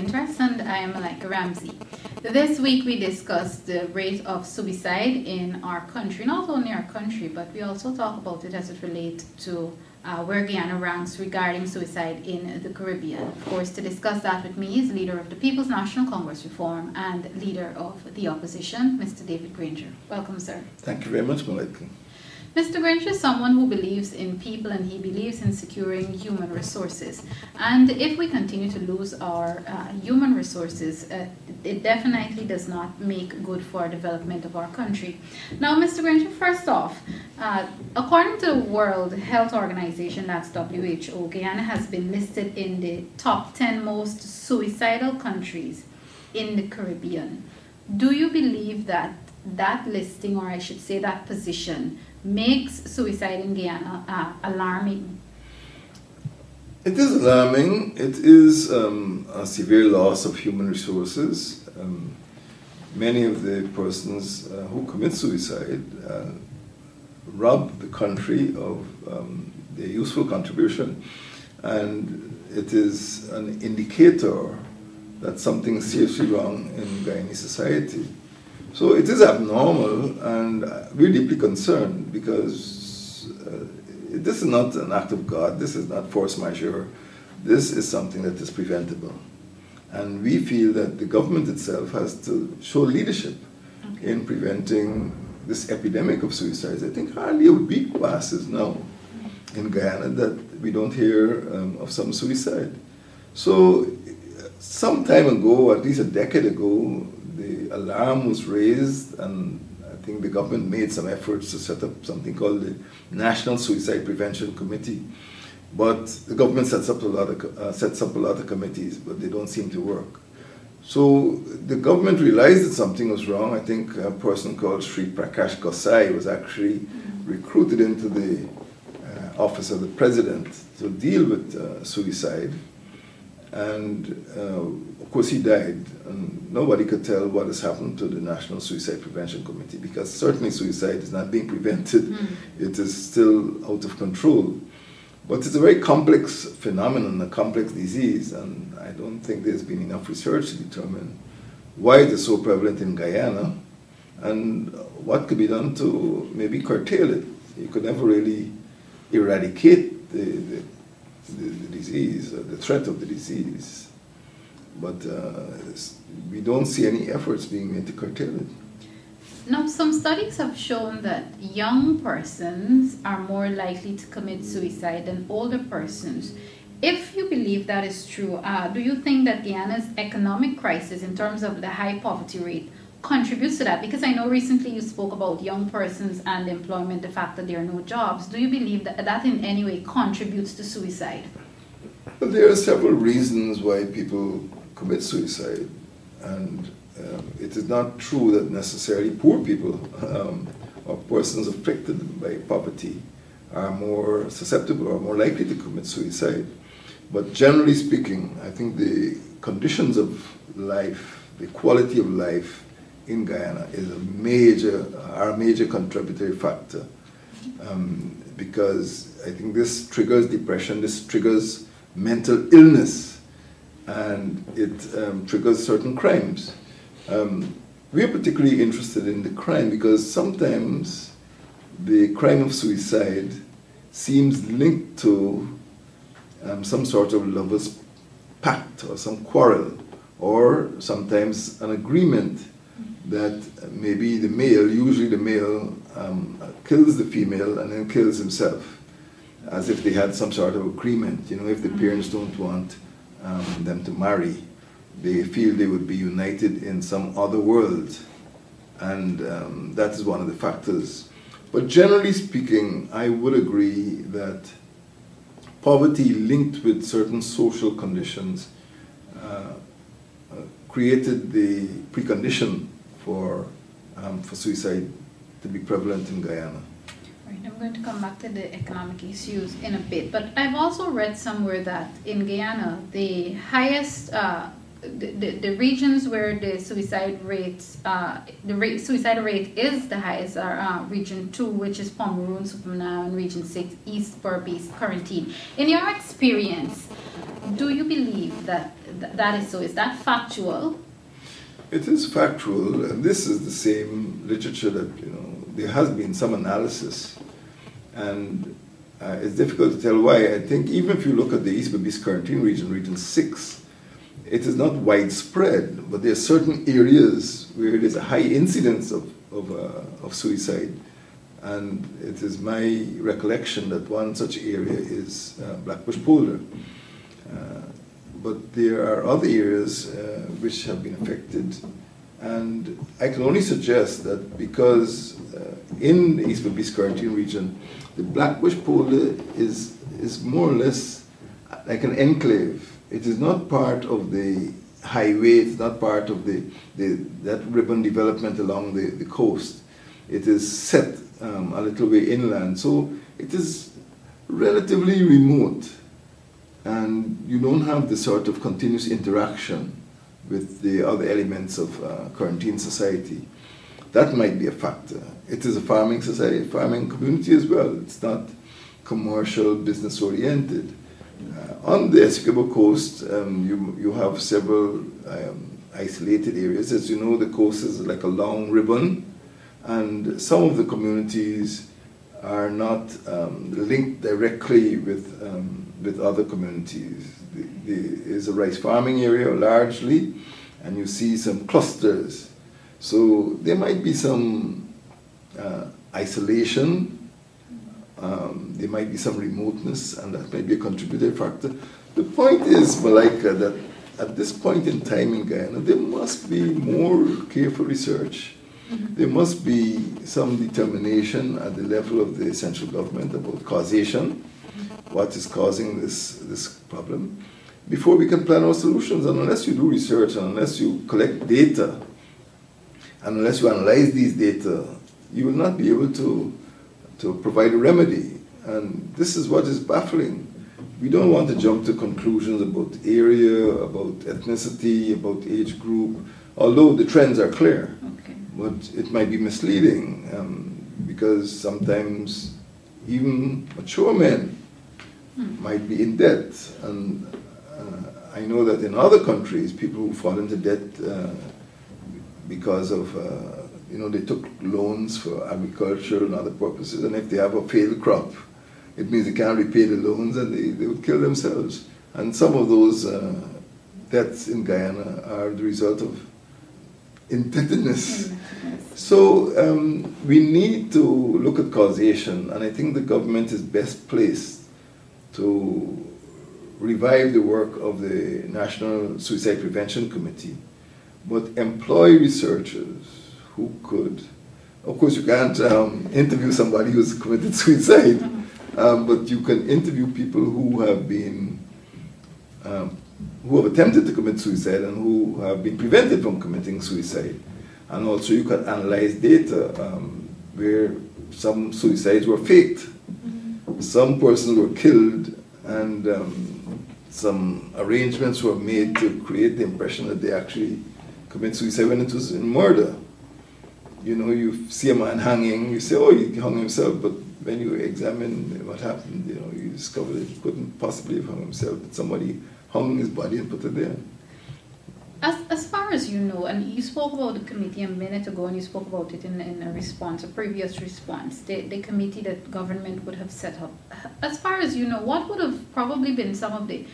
Interest, and I am Malika Ramsey. This week we discussed the rate of suicide in our country, not only our country, but we also talk about it as it relates to uh, where Guyana ranks regarding suicide in the Caribbean. Of course, to discuss that with me is leader of the People's National Congress Reform and leader of the opposition, Mr. David Granger. Welcome, sir. Thank you very much, Malika. Mr. Granger is someone who believes in people and he believes in securing human resources. And if we continue to lose our uh, human resources, uh, it definitely does not make good for development of our country. Now, Mr. Granger, first off, uh, according to the World Health Organization, that's WHO, Guyana has been listed in the top 10 most suicidal countries in the Caribbean. Do you believe that that listing, or I should say that position, makes suicide in Guyana uh, alarming? It is alarming. It is um, a severe loss of human resources. Um, many of the persons uh, who commit suicide uh, rob the country of um, their useful contribution, and it is an indicator that something is seriously wrong in Guyanese society. So it is abnormal, and we're deeply concerned because uh, this is not an act of God, this is not force majeure, this is something that is preventable. And we feel that the government itself has to show leadership okay. in preventing this epidemic of suicides. I think hardly a week passes now in Guyana that we don't hear um, of some suicide. So, some time ago, at least a decade ago, the alarm was raised, and I think the government made some efforts to set up something called the National Suicide Prevention Committee. But the government sets up a lot of uh, sets up a lot of committees, but they don't seem to work. So the government realized that something was wrong. I think a person called Sri Prakash Gosai was actually recruited into the uh, office of the president to deal with uh, suicide. And uh, of course, he died, and nobody could tell what has happened to the National Suicide Prevention Committee because certainly suicide is not being prevented, mm. it is still out of control. But it's a very complex phenomenon, a complex disease, and I don't think there's been enough research to determine why it is so prevalent in Guyana and what could be done to maybe curtail it. You could never really eradicate the, the the, the disease, uh, the threat of the disease. But uh, we don't see any efforts being made to curtail it. Now, some studies have shown that young persons are more likely to commit suicide than older persons. If you believe that is true, uh, do you think that Guyana's economic crisis, in terms of the high poverty rate, contributes to that? Because I know recently you spoke about young persons and employment, the fact that there are no jobs. Do you believe that that in any way contributes to suicide? Well, there are several reasons why people commit suicide, and um, it is not true that necessarily poor people um, or persons afflicted by poverty are more susceptible or more likely to commit suicide. But generally speaking, I think the conditions of life, the quality of life, in Guyana is a major, our major contributory factor. Um, because I think this triggers depression, this triggers mental illness, and it um, triggers certain crimes. Um, we are particularly interested in the crime because sometimes the crime of suicide seems linked to um, some sort of lover's pact or some quarrel, or sometimes an agreement that maybe the male, usually the male, um, kills the female and then kills himself, as if they had some sort of agreement. You know, if the mm-hmm. parents don't want um, them to marry, they feel they would be united in some other world. And um, that is one of the factors. But generally speaking, I would agree that poverty linked with certain social conditions uh, uh, created the precondition for, um, for suicide to be prevalent in Guyana. Right, I'm going to come back to the economic issues in a bit, but I've also read somewhere that in Guyana, the highest, uh, the, the, the, regions where the suicide rates, uh, the rate, suicide rate is the highest are uh, region 2, which is Pomeroon, Supenaam, and region 6, East Berbice, Corentyne. In your experience, do you believe that th- that is so? Is that factual? It is factual, and this is the same literature that, you know, there has been some analysis, and uh, it's difficult to tell why. I think even if you look at the East Berbice Corentyne region, Region 6, it is not widespread, but there are certain areas where there's a high incidence of, of, uh, of suicide. And it is my recollection that one such area is uh, Blackbush Polder. Uh, but there are other areas uh, which have been affected. And I can only suggest that because uh, in the East Berbice Corentyne region, the Blackbush Polder is, is more or less like an enclave. It is not part of the highway, it's not part of the, the that ribbon development along the, the coast. It is set um, a little way inland, so it is relatively remote and you don't have the sort of continuous interaction with the other elements of uh, Corentyne society. That might be a factor. It is a farming society, farming community as well. It's not commercial, business oriented. Uh, on the Essequibo coast, um, you, you have several um, isolated areas. As you know, the coast is like a long ribbon, and some of the communities are not um, linked directly with um, with other communities. The, the, is a rice farming area largely, and you see some clusters. So there might be some uh, isolation, um, there might be some remoteness, and that might be a contributing factor. The point is, Malika, that at this point in time in Guyana, there must be more careful research. Mm-hmm. There must be some determination at the level of the central government about causation what is causing this, this problem before we can plan our solutions. And unless you do research and unless you collect data and unless you analyze these data, you will not be able to, to provide a remedy. And this is what is baffling. We don't want to jump to conclusions about area, about ethnicity, about age group, although the trends are clear. Okay. But it might be misleading um, because sometimes even mature men. Might be in debt. And uh, I know that in other countries, people who fall into debt uh, because of, uh, you know, they took loans for agriculture and other purposes, and if they have a failed crop, it means they can't repay the loans and they, they would kill themselves. And some of those uh, deaths in Guyana are the result of indebtedness. So um, we need to look at causation, and I think the government is best placed to revive the work of the National Suicide Prevention Committee, but employ researchers who could, of course, you can't um, interview somebody who's committed suicide, um, but you can interview people who have been, um, who have attempted to commit suicide and who have been prevented from committing suicide. And also you can analyze data um, where some suicides were faked. Some persons were killed and um, some arrangements were made to create the impression that they actually commit suicide when it was in murder. You know, you see a man hanging, you say, oh, he hung himself, but when you examine what happened, you know, you discover that he couldn't possibly have hung himself, that somebody hung his body and put it there. As, as far as you know, and you spoke about the committee a minute ago, and you spoke about it in, in a response, a previous response, the, the committee that government would have set up. As far as you know, what would have probably been some of the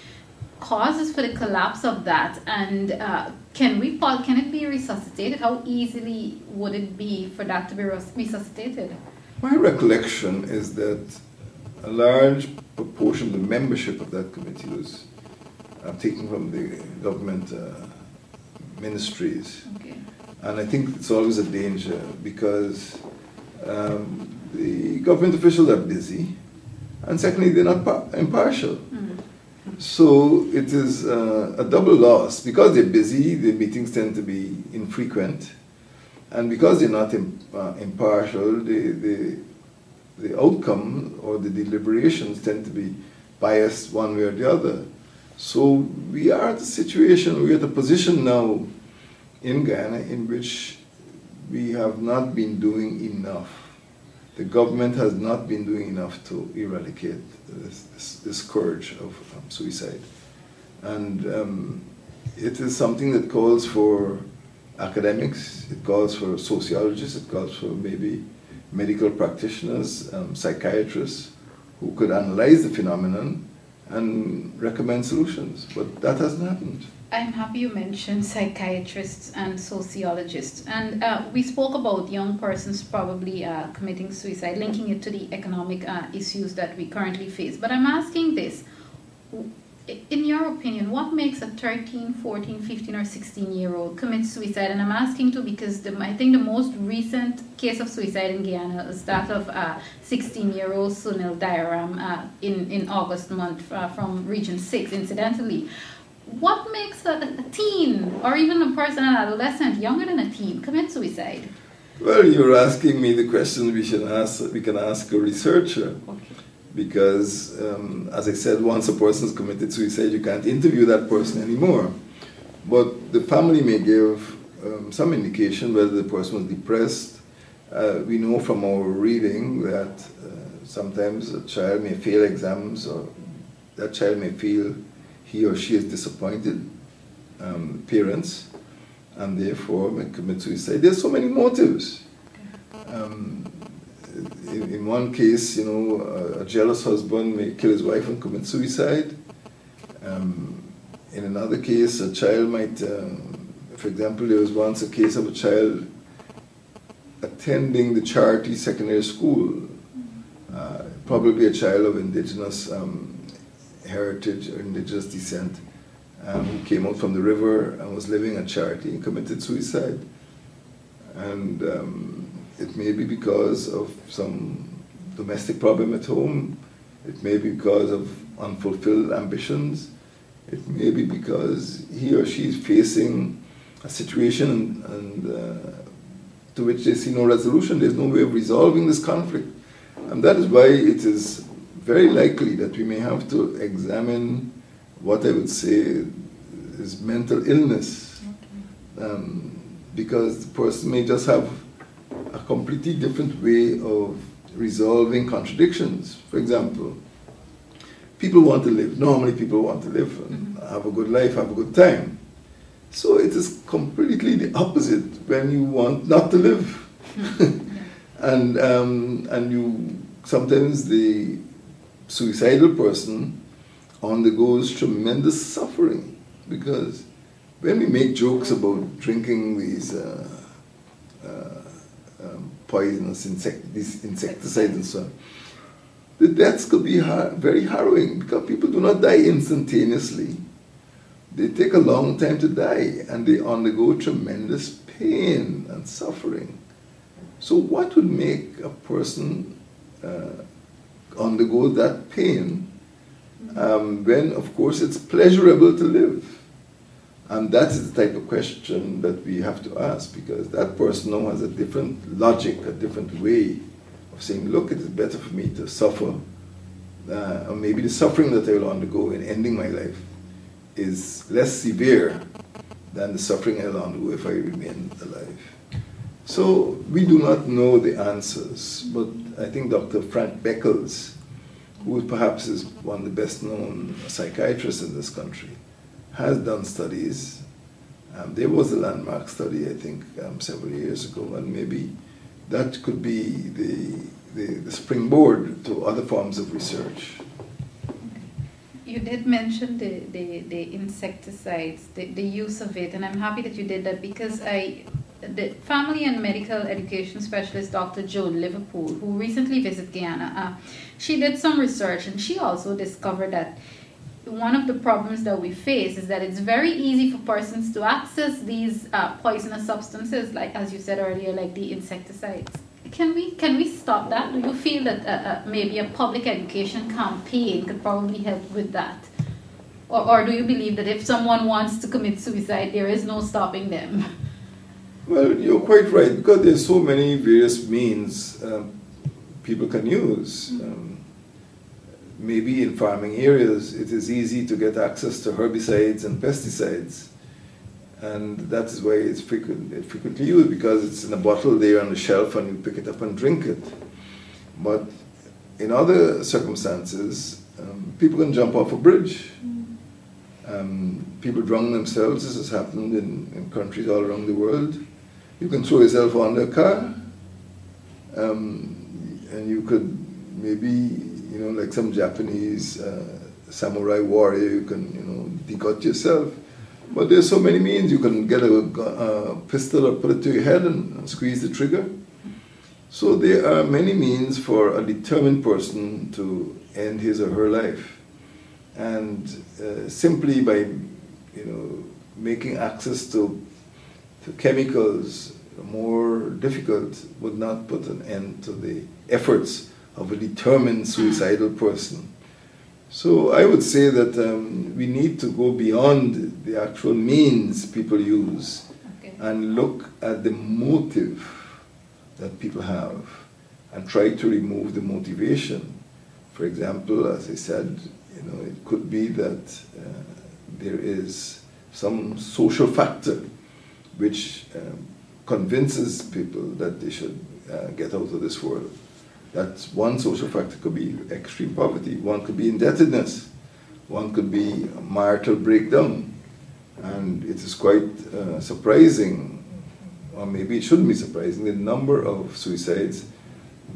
causes for the collapse of that, and uh, can we can it be resuscitated? How easily would it be for that to be resuscitated? My recollection is that a large proportion of the membership of that committee was uh, taken from the government. Uh, ministries. Okay. And I think it's always a danger because um, the government officials are busy, and secondly, they're not impartial. Mm-hmm. So it is uh, a double loss. Because they're busy, the meetings tend to be infrequent, and because they're not uh, impartial, the, the, the outcome or the deliberations tend to be biased one way or the other. So we are at a situation, we're at a position now in Guyana in which we have not been doing enough. The government has not been doing enough to eradicate this, this, this scourge of um, suicide. And um, it is something that calls for academics, it calls for sociologists, it calls for maybe medical practitioners, um, psychiatrists who could analyze the phenomenon and recommend solutions. But that hasn't happened. I'm happy you mentioned psychiatrists and sociologists. And uh, we spoke about young persons probably uh, committing suicide, linking it to the economic uh, issues that we currently face. But I'm asking this in your opinion, what makes a 13, 14, 15, or 16 year old commit suicide? And I'm asking too because the, I think the most recent case of suicide in Guyana is that of a 16 year old Sunil Diaram uh, in, in August month uh, from Region 6, incidentally. What makes a, a, teen or even a person, an adolescent, younger than a teen, commit suicide? Well, you're asking me the question we should ask. We can ask a researcher. Okay because, um, as I said, once a person's committed suicide, you can't interview that person anymore. But the family may give um, some indication whether the person was depressed. Uh, we know from our reading that uh, sometimes a child may fail exams or that child may feel he or she is disappointed um, parents and therefore may commit suicide. There's so many motives. Um, in, in one case, you know, a, a, jealous husband may kill his wife and commit suicide. Um, in another case, a child might, um, for example, there was once a case of a child attending the charity secondary school, uh, probably a child of indigenous um, heritage or indigenous descent, um, who came out from the river and was living at charity and committed suicide. And um, it may be because of some domestic problem at home. It may be because of unfulfilled ambitions. It may be because he or she is facing a situation and, uh, to which they see no resolution. There's no way of resolving this conflict. And that is why it is very likely that we may have to examine what I would say is mental illness. Um, because the person may just have completely different way of resolving contradictions. For example, people want to live. Normally, people want to live and mm-hmm. have a good life, have a good time. So it is completely the opposite when you want not to live. Mm-hmm. and, um, and you sometimes the suicidal person undergoes tremendous suffering because when we make jokes about drinking these uh, uh, um, poisonous insect, these insecticides and so on. The deaths could be har very harrowing because people do not die instantaneously. They take a long time to die and they undergo tremendous pain and suffering. So, what would make a person uh, undergo that pain um, when, of course, it's pleasurable to live? And that is the type of question that we have to ask because that person now has a different logic, a different way of saying, look, it is better for me to suffer, uh, or maybe the suffering that I will undergo in ending my life is less severe than the suffering I will undergo if I remain alive. So we do not know the answers, but I think Dr. Frank Beckles, who perhaps is one of the best known psychiatrists in this country, has done studies. Um, there was a landmark study, I think, um, several years ago, and maybe that could be the, the, the springboard to other forms of research. You did mention the, the, the insecticides, the, the use of it, and I'm happy that you did that because I, the family and medical education specialist Dr. Joan Liverpool, who recently visited Guyana, uh, she did some research and she also discovered that one of the problems that we face is that it's very easy for persons to access these uh, poisonous substances, like as you said earlier, like the insecticides. Can we can we stop that? Do you feel that uh, uh, maybe a public education campaign could probably help with that, or or do you believe that if someone wants to commit suicide, there is no stopping them? Well, you're quite right because there's so many various means um, people can use. Um, maybe in farming areas it is easy to get access to herbicides and pesticides. And that is why it's frequent, frequently used because it's in a bottle there on the shelf and you pick it up and drink it. But in other circumstances, um, people can jump off a bridge. Um, people drown themselves. This has happened in, in countries all around the world. You can throw yourself under a car, um, and you could maybe, you know, like some Japanese uh, samurai warrior, you can, you know, decut yourself. But there's so many means. You can get a, a pistol or put it to your head and, squeeze the trigger. So there are many means for a determined person to end his or her life. And uh, simply by, you know, making access to, to chemicals more difficult would not put an end to the efforts of a determined suicidal person. So I would say that um, we need to go beyond the actual means people use Okay. and look at the motive that people have and try to remove the motivation. For example, as I said, you know, it could be that uh, there is some social factor which um, convinces people that they should uh, get out of this world. That's one social factor could be extreme poverty, one could be indebtedness, one could be marital breakdown. And it is quite uh, surprising, or maybe it shouldn't be surprising, the number of suicides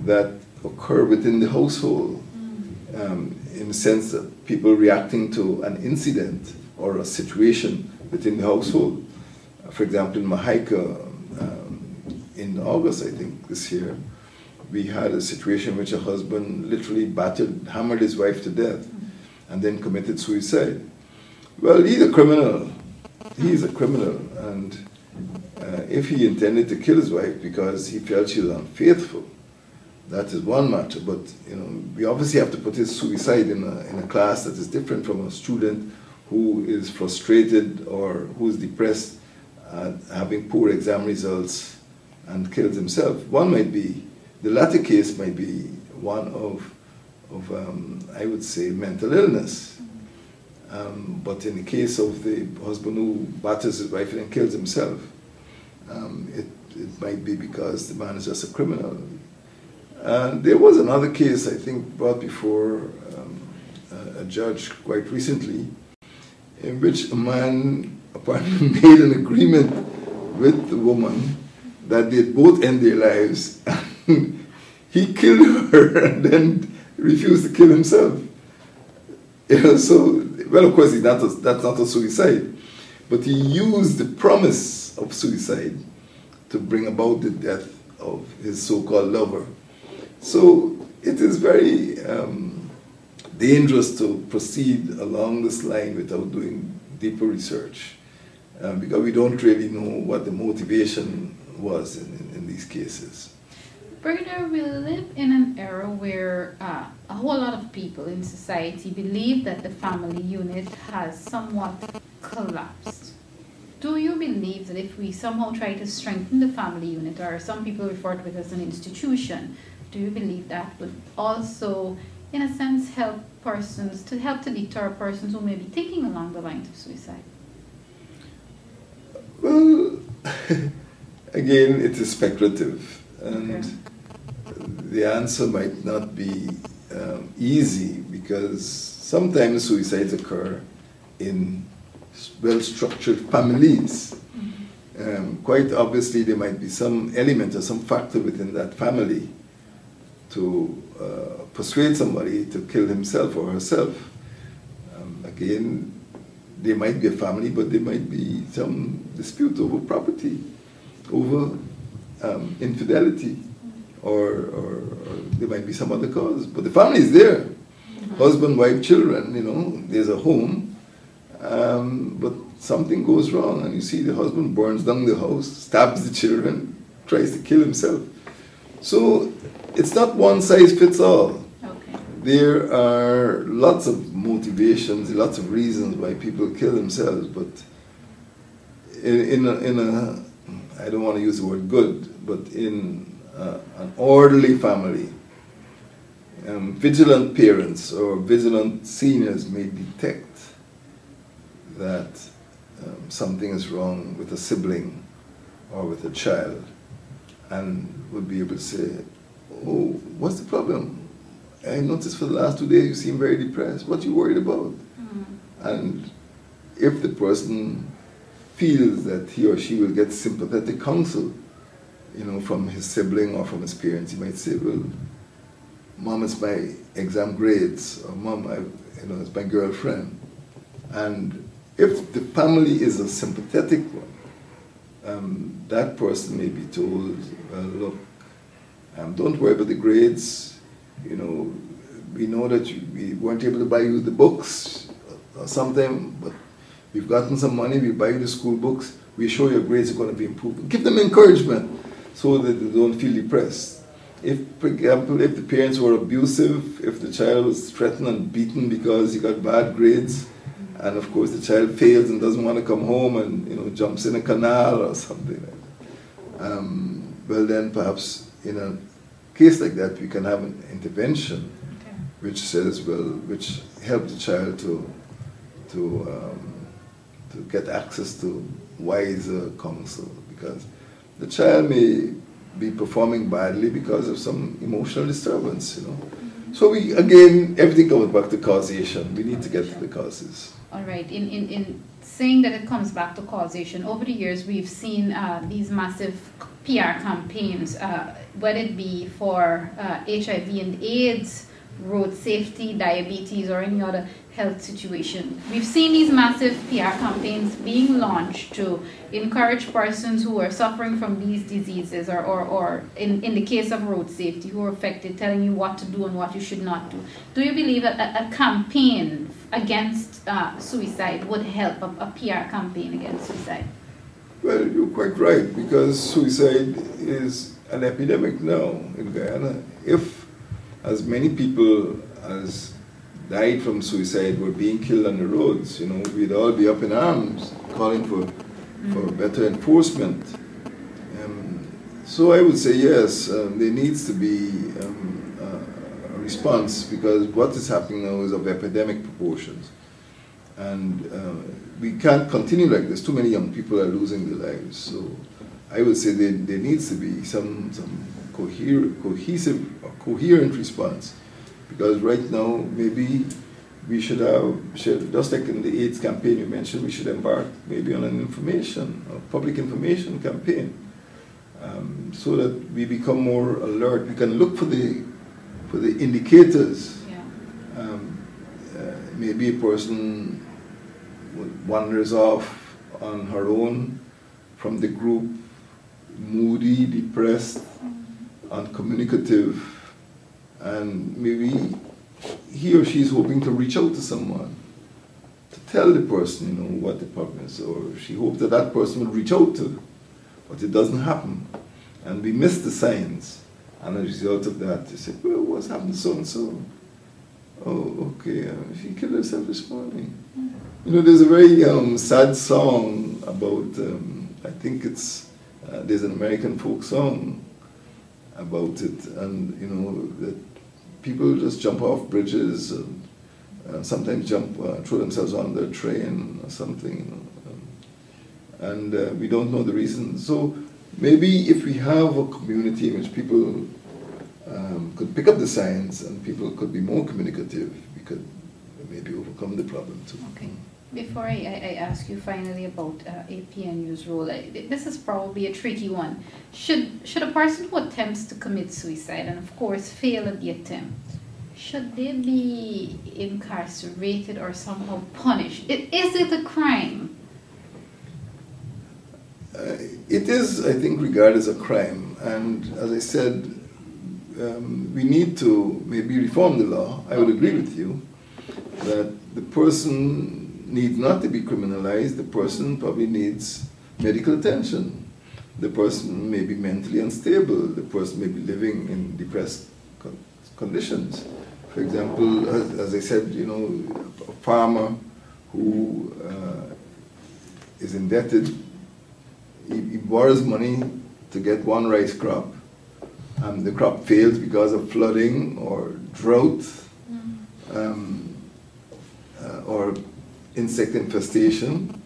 that occur within the household um, in the sense that people reacting to an incident or a situation within the household. For example, in Mahaica, um, in August, I think, this year, we had a situation in which a husband literally battered, hammered his wife to death, and then committed suicide. Well, he's a criminal. He's a criminal, and uh, if he intended to kill his wife because he felt she was unfaithful, that is one matter. But you know, we obviously have to put his suicide in a, in a class that is different from a student who is frustrated or who is depressed having poor exam results and kills himself. One might be the latter case might be one of of um, I would say mental illness. Um, but in the case of the husband who batters his wife and kills himself, um, it, it might be because the man is just a criminal. And there was another case, I think, brought before um, a, a judge quite recently, in which a man apparently made an agreement with the woman that they'd both end their lives. he killed her and then refused to kill himself. You know, so, well, of course, not a, that's not a suicide, but he used the promise of suicide to bring about the death of his so called lover. So it is very um, dangerous to proceed along this line without doing deeper research um, because we don't really know what the motivation was in, in, in these cases. Brigadier, we live in an era where uh, a whole lot of people in society believe that the family unit has somewhat collapsed. Do you believe that if we somehow try to strengthen the family unit, or some people refer to it as an institution, do you believe that would also, in a sense, help persons to help to deter persons who may be thinking along the lines of suicide? Well, again, it is speculative, and Okay. The answer might not be um, easy because sometimes suicides occur in well structured families. Um, quite obviously, there might be some element or some factor within that family to uh, persuade somebody to kill himself or herself. Um, again, there might be a family, but there might be some dispute over property, over um, infidelity, or, or, or there might be some other cause. But the family is there husband, wife, children, you know, there's a home, um, but something goes wrong, and you see the husband burns down the house, stabs the children, tries to kill himself. So it's not one size fits all. Okay. There are lots of motivations, lots of reasons why people kill themselves, but in, in, a, in a, I don't want to use the word good, but in uh, an orderly family, um, vigilant parents or vigilant seniors may detect that um, something is wrong with a sibling or with a child and would be able to say, Oh, what's the problem? I noticed for the last two days you seem very depressed. What are you worried about? Mm. And if the person feels that he or she will get sympathetic counsel, you know, from his sibling or from his parents, he might say, well, mom, it's my exam grades, or mom, I, you know, it's my girlfriend. And if the family is a sympathetic one, um, that person may be told, well, look, um, don't worry about the grades. You know, we know that you, we weren't able to buy you the books or something, but we've gotten some money, we'll buy you the school books. we show your grades are going to be improved. Give them encouragement so that they don't feel depressed. If, for example, if the parents were abusive, if the child was threatened and beaten because he got bad grades, and of course the child fails and doesn't want to come home and you know jumps in a canal or something like that, um, well then perhaps in a case like that we can have an intervention okay. which says well which helps the child to to um, to get access to wiser counsel because the child may be performing badly because of some emotional disturbance, you know. So we again everything comes back to causation. We need to get to the causes. All right. In in, in saying that it comes back to causation, over the years we've seen uh, these massive PR campaigns, uh, whether it be for uh, HIV and AIDS, road safety, diabetes, or any other health situation. We've seen these massive PR campaigns being launched to encourage persons who are suffering from these diseases, or, or, or in, in the case of road safety, who are affected, telling you what to do and what you should not do. Do you believe a, a campaign against uh, suicide would help, a, a PR campaign against suicide? Well, you're quite right, because suicide is an epidemic now in Guyana. If as many people as died from suicide were being killed on the roads, you know, we'd all be up in arms calling for, for mm. better enforcement. Um, so I would say yes, um, there needs to be um, uh, a response because what is happening now is of epidemic proportions. And uh, we can't continue like this. Too many young people are losing their lives. So I would say there, there needs to be some, some coher cohesive, coherent response because right now, maybe we should have, should, just like in the AIDS campaign you mentioned, we should embark maybe on an information, a public information campaign, um, so that we become more alert. We can look for the, for the indicators. Yeah. Um, uh, maybe a person wanders off on her own from the group, moody, depressed, mm-hmm. uncommunicative, and maybe he or she is hoping to reach out to someone to tell the person, you know, what the problem is, or she hopes that that person will reach out to, but it doesn't happen, and we miss the signs, and as a result of that, you say, well, what's happened to so and so? Oh, okay, uh, she killed herself this morning. You know, there's a very um, sad song about, um, I think it's, uh, there's an American folk song about it, and you know, that people just jump off bridges and uh, sometimes jump, uh, throw themselves on the train or something. And uh, we don't know the reason. So maybe if we have a community in which people um, could pick up the signs and people could be more communicative, we could maybe overcome the problem too. Okay. Before I, I, ask you finally about uh, APNU's role, this is probably a tricky one. Should, should a person who attempts to commit suicide and, of course, fail at the attempt, should they be incarcerated or somehow punished? It, is it a crime? Uh, it is, I think, regarded as a crime. And as I said, um, we need to maybe reform the law. I would agree with you that the person needs not to be criminalized. The person probably needs medical attention. The person may be mentally unstable. The person may be living in depressed conditions. For example, as, as, I said, you know, a farmer who uh, is indebted, he, he, borrows money to get one rice crop, and the crop fails because of flooding or drought. Mm. Um, uh, or insect infestation,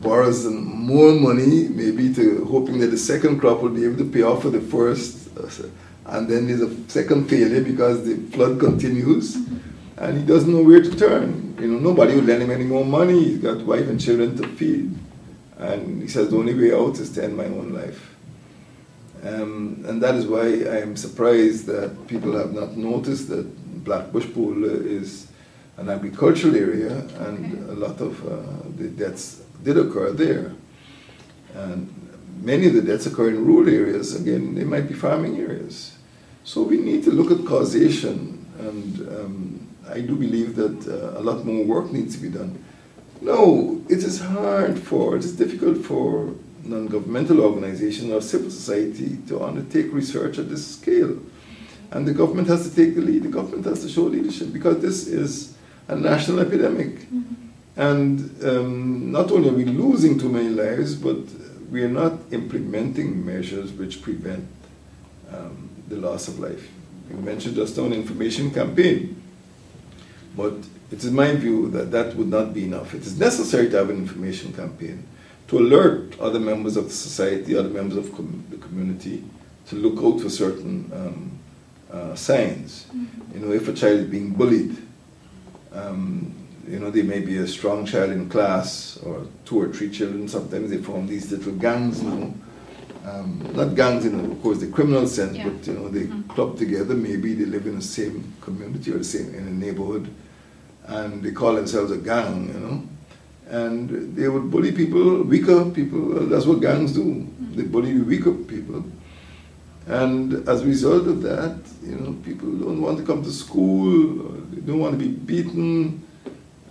borrows more money, maybe to hoping that the second crop will be able to pay off for the first, and then there's a second failure because the flood continues, and he doesn't know where to turn. You know, nobody will lend him any more money. He's got wife and children to feed, and he says the only way out is to end my own life. Um, and that is why I am surprised that people have not noticed that Black Bush Polder is an agricultural area, and Okay. a lot of uh, the deaths did occur there. And many of the deaths occur in rural areas. Again, they might be farming areas. So we need to look at causation, and um, I do believe that uh, a lot more work needs to be done. No, it is hard for, it is difficult for non-governmental organizations or civil society to undertake research at this scale. And the government has to take the lead. The government has to show leadership because this is a national epidemic. And um, not only are we losing too many lives, but we are not implementing measures which prevent um, the loss of life. You mentioned just now an information campaign, but it is my view that that would not be enough. It is necessary to have an information campaign to alert other members of the society, other members of com- the community, to look out for certain um, uh, signs. You know, if a child is being bullied, um, you know, there may be a strong child in class or two or three children. Sometimes they form these little gangs, you know. Um, not gangs in, of course, the criminal sense, Yeah. but, you know, they Mhm. club together. Maybe they live in the same community or the same, in a neighborhood. And they call themselves a gang, you know. And they would bully people, weaker people. That's what gangs do. They bully the weaker people. And as a result of that, you know, people don't want to come to school, they don't want to be beaten,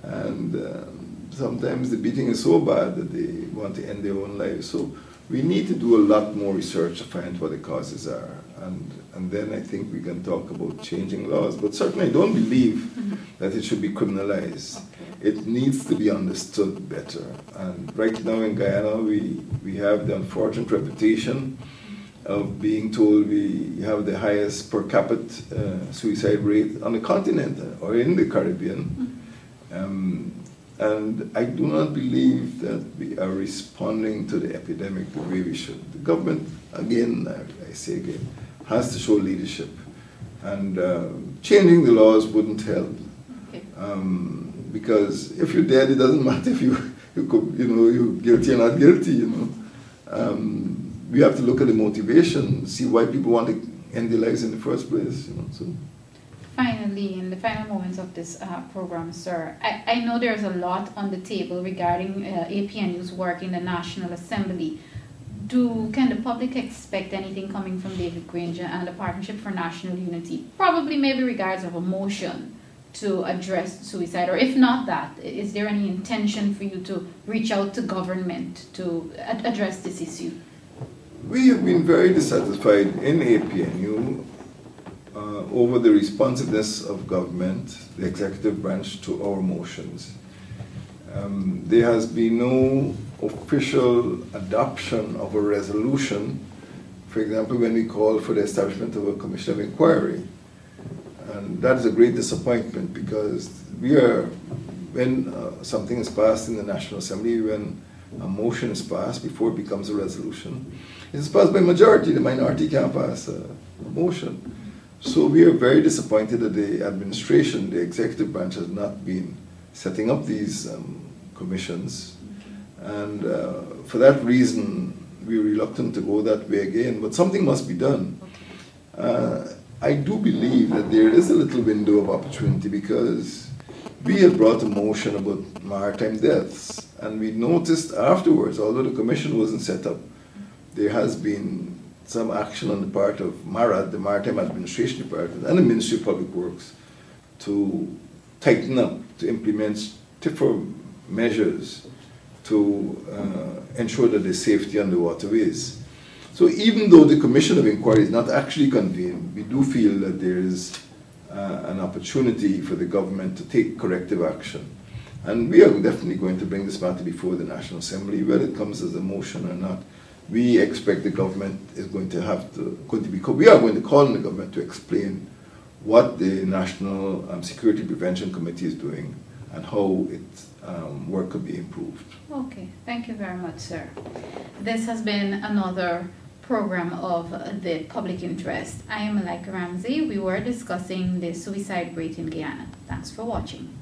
and um, sometimes the beating is so bad that they want to end their own lives. So we need to do a lot more research to find what the causes are, and and then I think we can talk about changing laws. But certainly, I don't believe that it should be criminalized. It needs to be understood better. And right now in Guyana, we, we have the unfortunate reputation of being told we have the highest per capita uh, suicide rate on the continent uh, or in the Caribbean. Um, and I do not believe that we are responding to the epidemic the way we should. The government, again, I, I say again, has to show leadership. And uh, changing the laws wouldn't help. Okay. Um, because if you're dead, it doesn't matter if you, you, could, you know, you're guilty or not guilty, you know. Um, we have to look at the motivation, see why people want to end their lives in the first place, you know. So. Finally, in the final moments of this uh, program, sir, I, I know there's a lot on the table regarding uh, APNU's work in the National Assembly. Do can the public expect anything coming from David Granger and the Partnership for National Unity? Probably, maybe regards of a motion to address suicide, or if not that, is there any intention for you to reach out to government to ad- address this issue? We have been very dissatisfied in APNU uh, over the responsiveness of government, the executive branch, to our motions. Um, there has been no official adoption of a resolution, for example, when we call for the establishment of a commission of inquiry. And that is a great disappointment because we are, when uh, something is passed in the National Assembly, when a motion is passed before it becomes a resolution, it is passed by majority, the minority can't pass a, a motion. So we are very disappointed that the administration, the executive branch, has not been setting up these um, commissions. And uh, for that reason, we're reluctant to go that way again, but something must be done. Uh, I do believe that there is a little window of opportunity because we had brought a motion about maritime deaths, and we noticed afterwards, although the commission wasn't set up, there has been some action on the part of MARAD, the Maritime Administration Department, and the Ministry of Public Works to tighten up, to implement stiffer measures to uh, ensure that there's safety on the waterways. So even though the Commission of Inquiry is not actually convened, we do feel that there is uh, an opportunity for the government to take corrective action. And we are definitely going to bring this matter before the National Assembly, whether it comes as a motion or not. We expect the government is going to have to, going to be, we are going to call on the government to explain what the National um, Security Prevention Committee is doing and how its um, work could be improved. Okay, thank you very much, sir. This has been another program of the public interest. I am Malika Ramsey. We were discussing the suicide rate in Guyana. Thanks for watching.